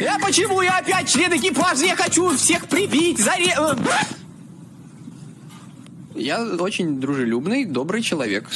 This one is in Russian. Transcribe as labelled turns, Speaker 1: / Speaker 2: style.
Speaker 1: А почему я опять член экипажа? Я хочу всех прибить, заре... Э, я очень дружелюбный, добрый человек.